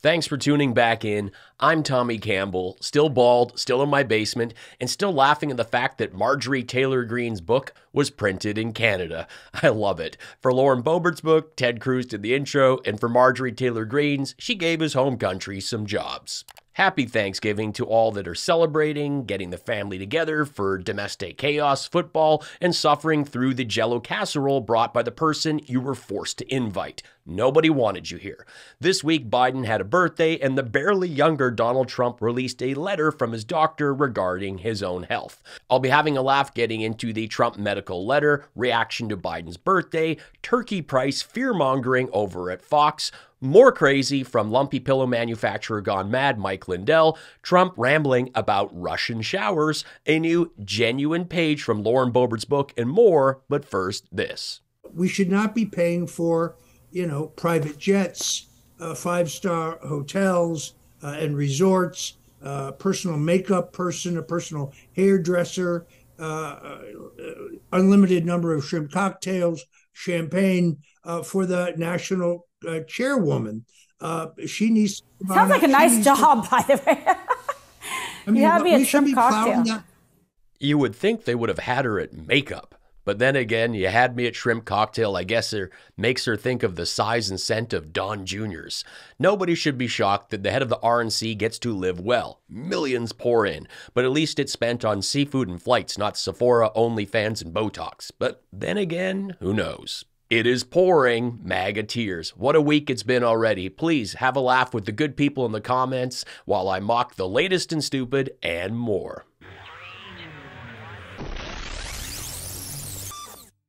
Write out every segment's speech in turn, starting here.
Thanks for tuning back in. I'm Tommy Campbell, still bald, still in my basement, and still laughing at the fact that Marjorie Taylor Greene's book was printed in Canada. I love it. For Lauren Boebert's book, Ted Cruz did the intro, and for Marjorie Taylor Greene's, she gave his home country some jobs. Happy Thanksgiving to all that are celebrating, getting the family together for domestic chaos, football, and suffering through the jello casserole brought by the person you were forced to invite. Nobody wanted you here. This week, Biden had a birthday, and the barely younger Donald Trump released a letter from his doctor regarding his own health. I'll be having a laugh getting into the Trump medical letter, reaction to Biden's birthday, turkey price fear mongering over at Fox, more crazy from lumpy pillow manufacturer gone mad Mike Lindell, Trump rambling about Russian showers, a new genuine page from Lauren Boebert's book, and more. But first, this. We should not be paying for, you know, private jets, uh, five star hotels uh, and resorts, uh, personal makeup person, a personal hairdresser, uh, uh, unlimited number of shrimp cocktails, champagne uh, for the national uh, chairwoman. Uh, she needs. Sounds like a nice job, to, by the way. I mean, you have me a shrimp cocktail. You would think they would have had her at makeup. But then again, you had me at shrimp cocktail. I guess it makes her think of the size and scent of Don Jr.'s. Nobody should be shocked that the head of the RNC gets to live well. Millions pour in, but at least it's spent on seafood and flights, not Sephora, OnlyFans, and Botox. But then again, who knows? It is pouring MAGA tears. What a week it's been already. Please have a laugh with the good people in the comments while I mock the latest and stupid and more.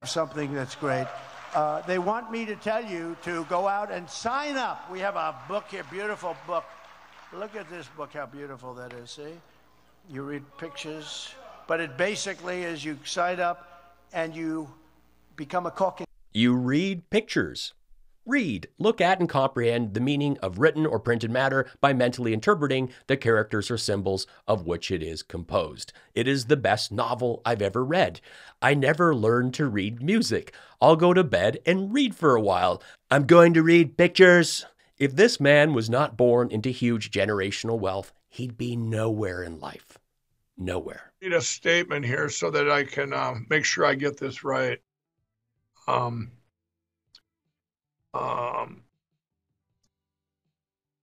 Something that's great. Uh, they want me to tell you to go out and sign up. We have a book here, beautiful book. Look at this book, how beautiful that is. See? You read pictures, but it basically is you sign up and you become a caucus. You read pictures. Read, look at, and comprehend the meaning of written or printed matter by mentally interpreting the characters or symbols of which it is composed. It is the best novel I've ever read. I never learned to read music. I'll go to bed and read for a while. I'm going to read pictures. If this man was not born into huge generational wealth, he'd be nowhere in life. Nowhere. I need a statement here so that I can uh, make sure I get this right. Um, um,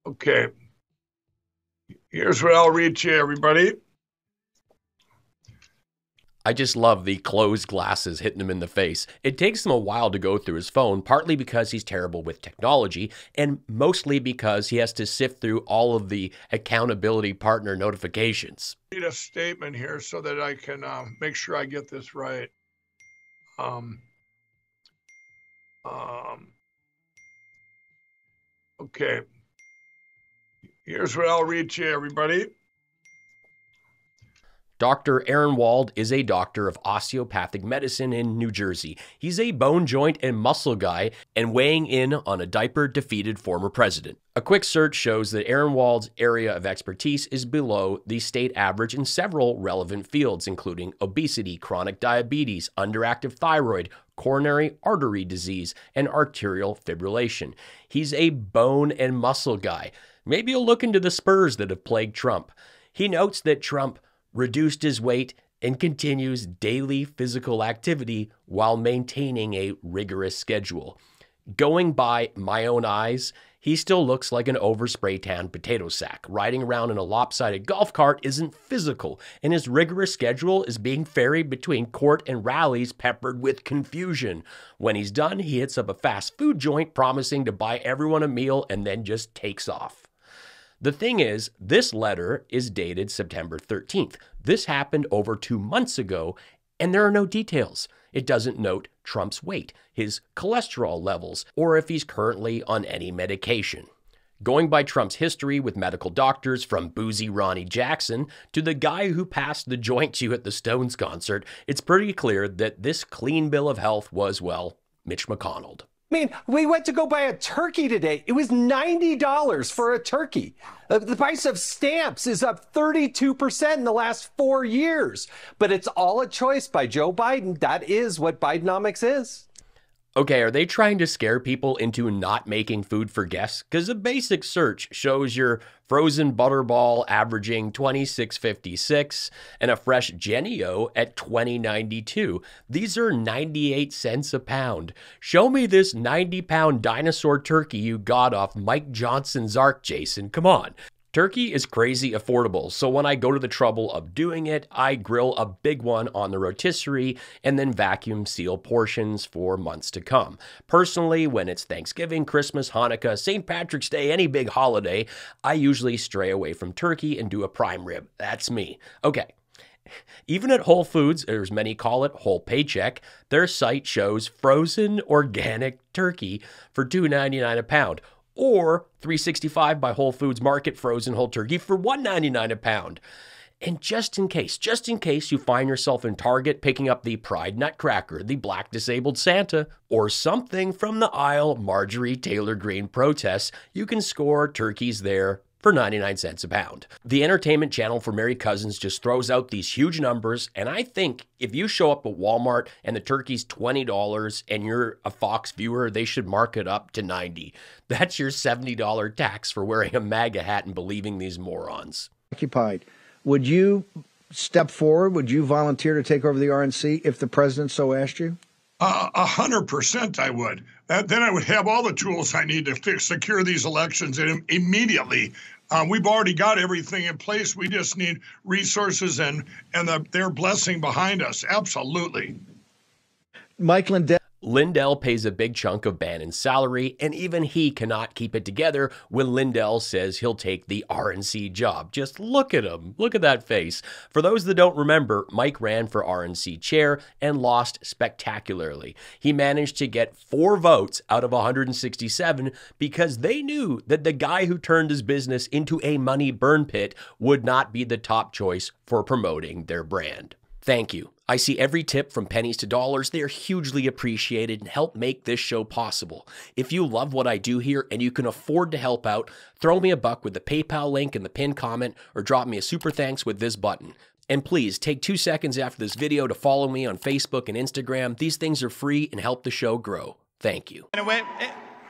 okay. Here's what I'll read to you, everybody. I just love the closed glasses hitting him in the face. It takes him a while to go through his phone, partly because he's terrible with technology, and mostly because he has to sift through all of the accountability partner notifications. I need a statement here so that I can uh, make sure I get this right. Um, um, okay. Here's what I'll read to you, everybody. Dr. Aronwald is a doctor of osteopathic medicine in New Jersey. He's a bone, joint, and muscle guy and weighing in on a diaper defeated former president. A quick search shows that Aronwald's area of expertise is below the state average in several relevant fields, including obesity, chronic diabetes, underactive thyroid, coronary artery disease, and arterial fibrillation. He's a bone and muscle guy. Maybe you'll look into the spurs that have plagued Trump. He notes that Trump reduced his weight, and continues daily physical activity while maintaining a rigorous schedule. Going by my own eyes, he still looks like an overspray tan potato sack. Riding around in a lopsided golf cart isn't physical, and his rigorous schedule is being ferried between court and rallies peppered with confusion. When he's done, he hits up a fast food joint promising to buy everyone a meal and then just takes off. The thing is, this letter is dated September 13th. This happened over two months ago, and there are no details. It doesn't note Trump's weight, his cholesterol levels, or if he's currently on any medication. Going by Trump's history with medical doctors, from boozy Ronny Jackson to the guy who passed the joint to you at the Stones concert, it's pretty clear that this clean bill of health was, well, Mitch McConnell. I mean, we went to go buy a turkey today. It was $90 for a turkey. Uh, the price of stamps is up 32% in the last four years. But it's all a choice by Joe Biden. That is what Bidenomics is. Okay, are they trying to scare people into not making food for guests? Because a basic search shows your frozen butterball averaging 26.56 and a fresh Jennie-O at 20.92. These are 98 cents a pound. Show me this 90 pound dinosaur turkey you got off Mike Johnson's Ark, Jason. Come on. Turkey is crazy affordable, so when I go to the trouble of doing it, I grill a big one on the rotisserie and then vacuum seal portions for months to come. Personally, when it's Thanksgiving, Christmas, Hanukkah, St. Patrick's Day, any big holiday, I usually stray away from turkey and do a prime rib. That's me. Okay. Even at Whole Foods, or as many call it, Whole Paycheck, their site shows frozen organic turkey for $2.99 a pound or 365 by Whole Foods Market frozen whole turkey for 1.99 a pound. And just in case, just in case you find yourself in Target picking up the Pride Nutcracker, the Black Disabled Santa, or something from the aisle Marjorie Taylor Greene protests, you can score turkeys there for 99 cents a pound. The entertainment channel for Mary Cousins just throws out these huge numbers, and I think if you show up at Walmart and the turkey's $20 and you're a Fox viewer, they should mark it up to 90. That's your $70 tax for wearing a MAGA hat and believing these morons. Occupied. Would you step forward? Would you volunteer to take over the RNC if the president so asked you? A hundred percent, I would. Then I would have all the tools I need to secure these elections and immediately uh, we've already got everything in place. We just need resources and and the, their blessing behind us. Absolutely. Mike Lindell. Lindell pays a big chunk of Bannon's salary, and even he cannot keep it together when Lindell says he'll take the RNC job. Just look at him. Look at that face. For those that don't remember, Mike ran for RNC chair and lost spectacularly. He managed to get four votes out of 167 because they knew that the guy who turned his business into a money burn pit would not be the top choice for promoting their brand. Thank you. I see every tip from pennies to dollars. They are hugely appreciated and help make this show possible. If you love what I do here and you can afford to help out, throw me a buck with the PayPal link in the pinned comment or drop me a super thanks with this button. And please take two seconds after this video to follow me on Facebook and Instagram. These things are free and help the show grow. Thank you.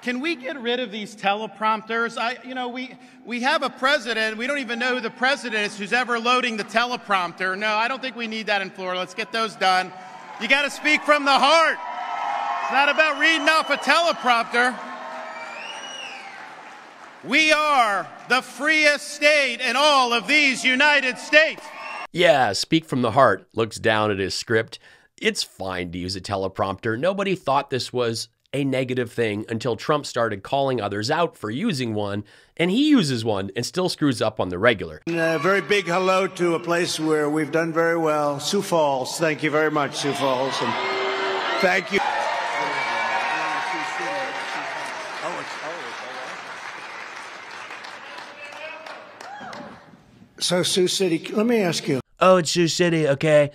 Can we get rid of these teleprompters? I, you know, we, we have a president. We don't even know who the president is who's ever loading the teleprompter. No, I don't think we need that in Florida. Let's get those done. You got to speak from the heart. It's not about reading off a teleprompter. We are the freest state in all of these United States. Yeah, speak from the heart looks down at his script. It's fine to use a teleprompter. Nobody thought this was a negative thing until Trump started calling others out for using one, and he uses one and still screws up on the regular. And a very big hello to a place where we've done very well, Sioux Falls. Thank you very much, Sioux Falls, and thank you. So, Sioux City, let me ask you. Oh, it's Sioux City, okay.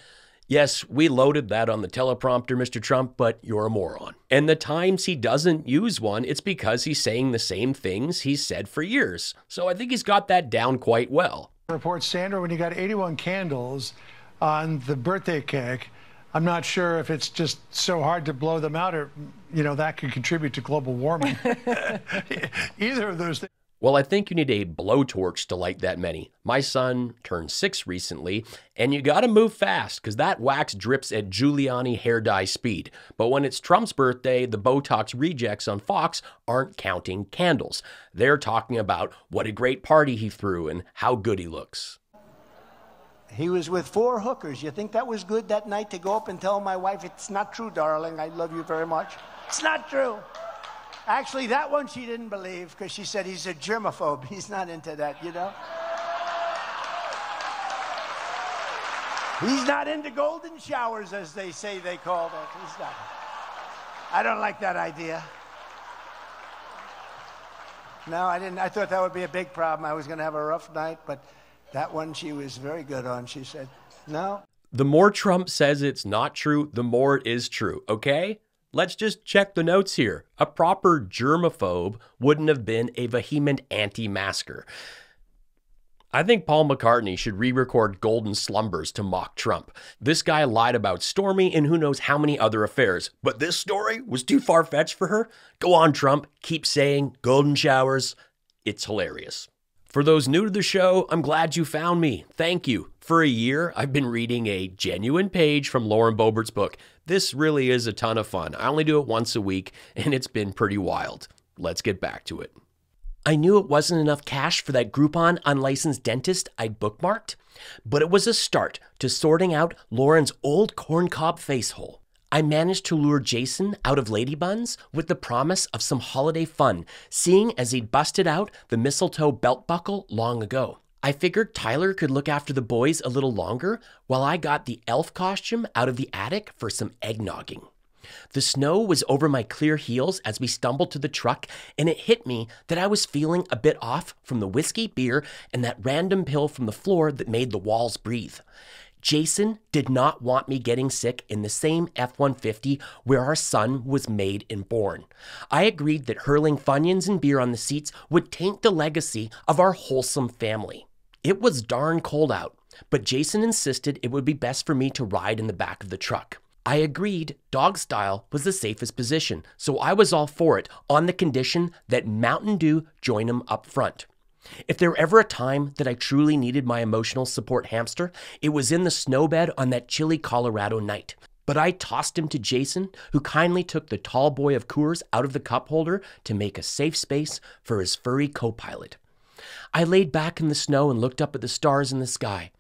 Yes, we loaded that on the teleprompter, Mr. Trump, but you're a moron. And the times he doesn't use one, it's because he's saying the same things he's said for years. So I think he's got that down quite well. Report, Sandra, when you got 81 candles on the birthday cake, I'm not sure if it's just so hard to blow them out or, you know, that could contribute to global warming. Either of those things. Well, I think you need a blowtorch to light that many. My son turned six recently, and you gotta move fast because that wax drips at Giuliani hair dye speed. But when it's Trump's birthday, the Botox rejects on Fox aren't counting candles. They're talking about what a great party he threw and how good he looks. He was with four hookers. You think that was good that night to go up and tell my wife, It's not true, darling. I love you very much? It's not true. Actually, that one she didn't believe because she said he's a germaphobe. He's not into that, you know? He's not into golden showers, as they say they call that. He's not. I don't like that idea. No, I didn't. I thought that would be a big problem. I was going to have a rough night, but that one she was very good on. She said, no. The more Trump says it's not true, the more it is true, okay? Let's just check the notes here. A proper germaphobe wouldn't have been a vehement anti masker. I think Paul McCartney should re record Golden Slumbers to mock Trump. This guy lied about Stormy and who knows how many other affairs, but this story was too far fetched for her? Go on, Trump, keep saying golden showers. It's hilarious. For those new to the show, I'm glad you found me. Thank you. For a year, I've been reading a genuine page from Lauren Boebert's book. This really is a ton of fun. I only do it once a week, and it's been pretty wild. Let's get back to it. I knew it wasn't enough cash for that Groupon unlicensed dentist I'd bookmarked, but it was a start to sorting out Lauren's old corncob facehole. I managed to lure Jason out of Lady Buns with the promise of some holiday fun, seeing as he'd busted out the mistletoe belt buckle long ago. I figured Tyler could look after the boys a little longer while I got the elf costume out of the attic for some eggnogging. The snow was over my clear heels as we stumbled to the truck, and it hit me that I was feeling a bit off from the whiskey, beer, and that random pill from the floor that made the walls breathe. Jason did not want me getting sick in the same F 150 where our son was made and born. I agreed that hurling Funyuns and beer on the seats would taint the legacy of our wholesome family. It was darn cold out, but Jason insisted it would be best for me to ride in the back of the truck. I agreed dog style was the safest position, so I was all for it on the condition that Mountain Dew join him up front. If there ever a time that I truly needed my emotional support hamster, it was in the snowbed on that chilly Colorado night. But I tossed him to Jason, who kindly took the tall boy of Coors out of the cup holder to make a safe space for his furry co pilot. I laid back in the snow and looked up at the stars in the sky.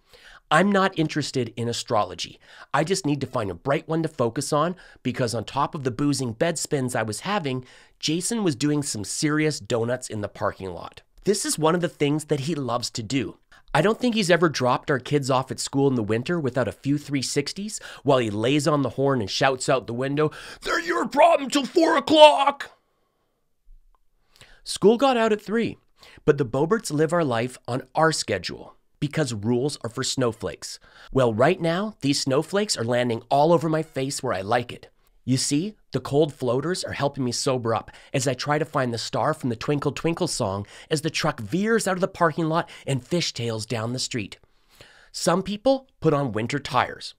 I'm not interested in astrology. I just need to find a bright one to focus on because, on top of the boozing bed spins I was having, Jason was doing some serious donuts in the parking lot. This is one of the things that he loves to do. I don't think he's ever dropped our kids off at school in the winter without a few 360s while he lays on the horn and shouts out the window, They're your problem till four o'clock! School got out at three, but the Boeberts live our life on our schedule because rules are for snowflakes. Well, right now, these snowflakes are landing all over my face where I like it. You see, the cold floaters are helping me sober up as I try to find the star from the Twinkle Twinkle song as the truck veers out of the parking lot and fishtails down the street. Some people put on winter tires.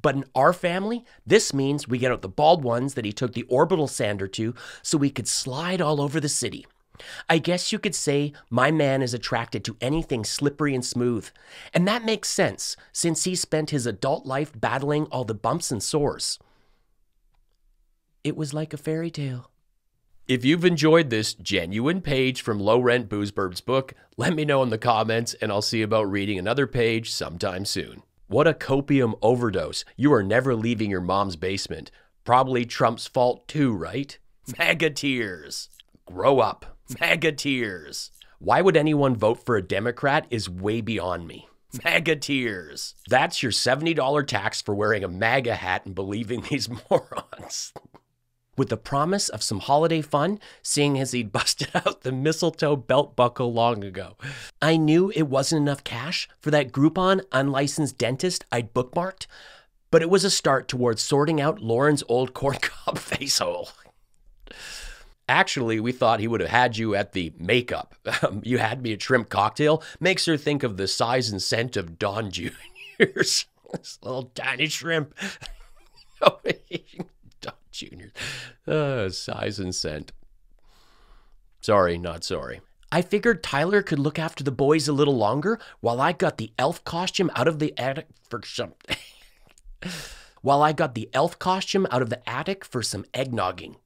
But in our family, this means we get out the bald ones that he took the orbital sander to so we could slide all over the city. I guess you could say my man is attracted to anything slippery and smooth. And that makes sense since he spent his adult life battling all the bumps and sores. It was like a fairy tale. If you've enjoyed this genuine page from Low Rent Boozburb's book, let me know in the comments and I'll see about reading another page sometime soon. What a copium overdose. You are never leaving your mom's basement. Probably Trump's fault too, right? MAGA tears. Grow up. MAGA tears. Why would anyone vote for a Democrat is way beyond me. MAGA tears. That's your $70 tax for wearing a MAGA hat and believing these morons with the promise of some holiday fun, seeing as he'd busted out the mistletoe belt buckle long ago. I knew it wasn't enough cash for that Groupon unlicensed dentist I'd bookmarked, but it was a start towards sorting out Lauren's old corncob face hole. Actually, we thought he would have had you at the makeup. Um, you had me a shrimp cocktail. Makes her think of the size and scent of Don Jr.'s. this little tiny shrimp. Uh, size and scent. Sorry, not sorry. I figured Tyler could look after the boys a little longer while I got the elf costume out of the attic for some. while I got the elf costume out of the attic for some eggnogging.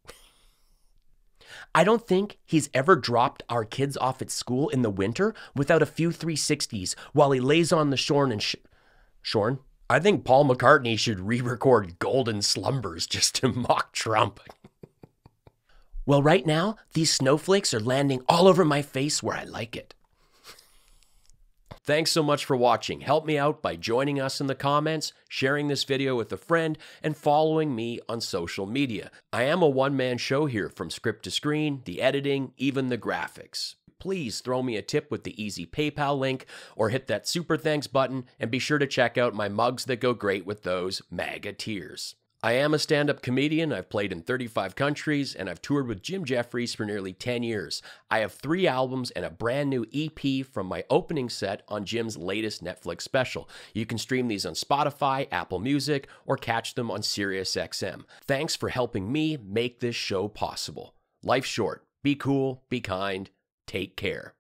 I don't think he's ever dropped our kids off at school in the winter without a few 360s while he lays on the shorn and sh- shorn I think Paul McCartney should re record Golden Slumbers just to mock Trump. Well, right now, these snowflakes are landing all over my face where I like it. Thanks so much for watching. Help me out by joining us in the comments, sharing this video with a friend, and following me on social media. I am a one man show here from script to screen, the editing, even the graphics please throw me a tip with the easy PayPal link or hit that super thanks button and be sure to check out my mugs that go great with those MAGA tears. I am a stand up comedian. I've played in 35 countries and I've toured with Jim Jefferies for nearly 10 years. I have three albums and a brand new EP from my opening set on Jim's latest Netflix special. You can stream these on Spotify, Apple Music, or catch them on SiriusXM. Thanks for helping me make this show possible. Life's short. Be cool, be kind, take care.